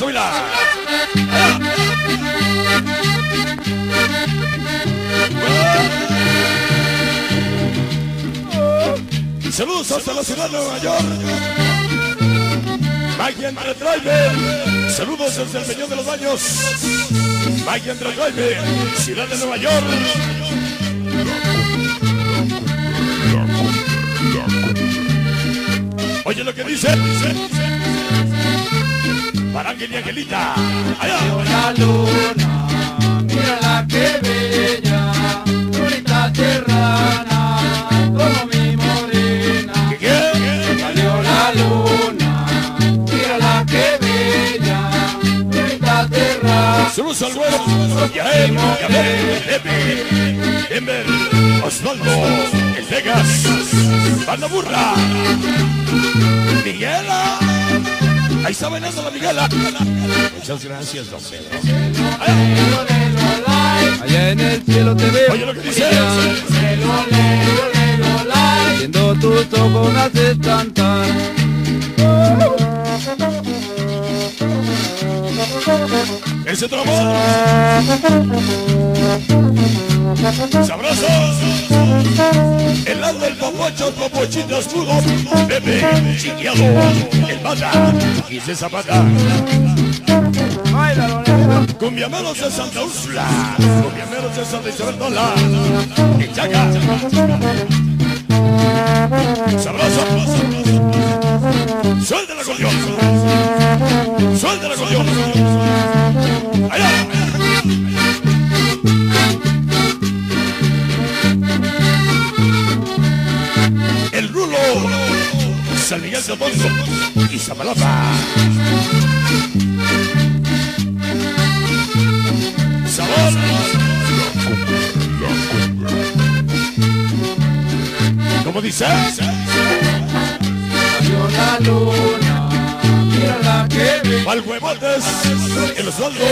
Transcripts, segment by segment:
Vamos. Saludos hasta la ciudad de Nueva York. Magia entre. Saludos desde el Peñón de los Baños. Magia entre. Ciudad de Nueva York. Oye lo que dice. Para Ángel y Angelita. Allá. la luna, mírala que bella, bonita terrana, como mi morena. ¿Qué, qué? Salió la luna, mírala que bella, bonita terrana. Saludos al güero. Yael, Gabriel, Pepe, Denver, Osvaldo, El Vegas, Banda Burra, Miguela. Ahí está bailando la Miguela. Muchas gracias, don Pedro. Allá en el cielo te veo, Oye lo que dice. viendo tus ojos haces cantar. Ese trombón. Sabrosos. Del popocho, popochito escudo. Bebé, chiquiado. El bata. Quise zapata. Cumbiameros de Santa Úrsula. Cumbiameros de Santa Isabel Dola. El chaca. De Bonzo. Y Zapalapa. Sabor. ¿Cómo dice? Salió la luna, mírala que bella. Al huevotes, el Osvaldo,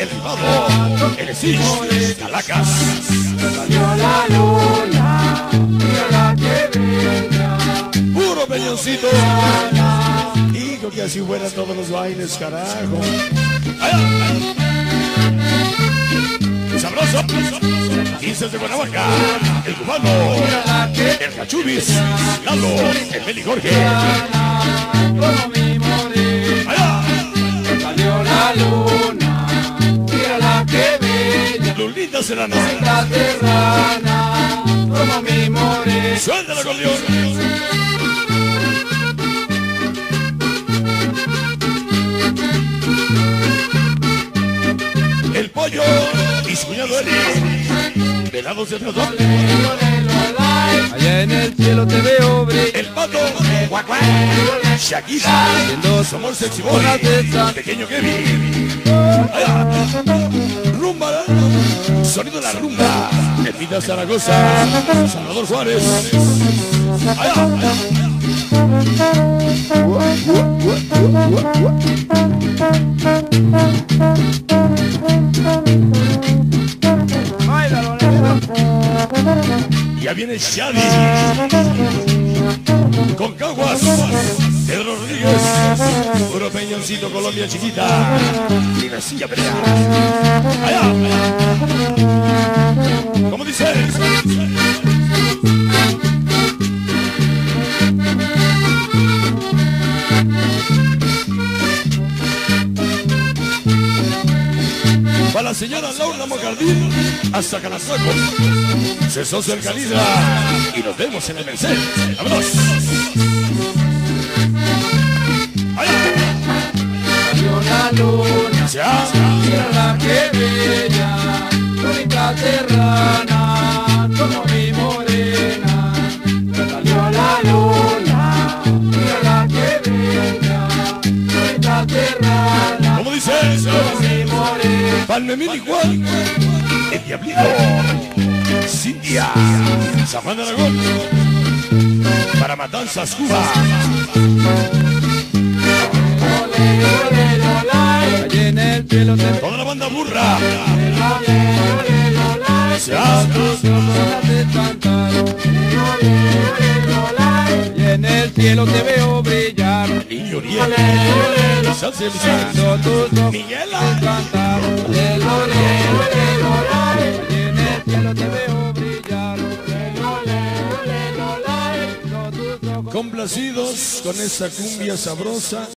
el Rimado, el Esich, Calacas. Salió la luna, bella. Puro peñoncito. Hijo, que así fueran todos los bailes, carajo. Sabroso. 15 de Guanabaca. El cubano. El cachubis. Lalo. El Meli Jorge. Como mi. Allá. Salió la luna, mírala que bella. Lulita Serrano. La terrana, como mi morena. Suelta el acordeón. Cuñado Eli. Velados de. Allá en el cielo te veo brillar. El pato. Guacuá. Shakira. Somos sexy boy. Pequeño Kevin. Allá. Rumba. Sonido de la rumba. Epita Zaragoza. Salvador Juárez. Allá. Ya viene Xavi. Con Caguas. Pedro Rodríguez. Puro Peñoncito, Colombia chiquita. Dinastía Perea. Allá. ¿Cómo señora Laura Mocardín, hasta Canazuaco. Se socia el Calidra y nos vemos en el Merced. ¡Vámonos! ¡Allá! Salió la luna, que bella. Bonita terrana, Palmemín y Juan, el Diablito, Cintia, San Juan de Aragón, para Matanzas, Cuba. Toda la banda burra. Se cielo te veo brillar. Uriel, tus ojos cantar. Y en el cielo te veo brillar. Complacidos con esa cumbia sabrosa.